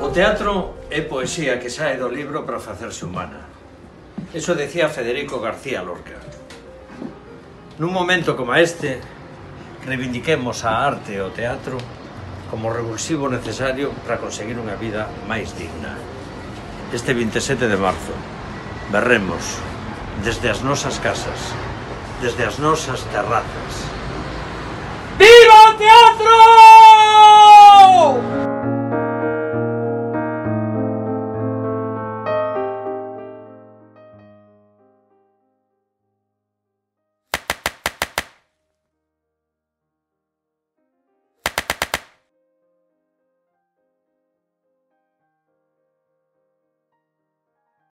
O teatro é poesía que sae do libro para facerse humana. Eso decía Federico García Lorca. Nun momento como este, reivindiquemos a arte e o teatro como revulsivo necesario para conseguir unha vida máis digna. Este 27 de marzo, berremos desde as nosas casas, desde as nosas terrazas,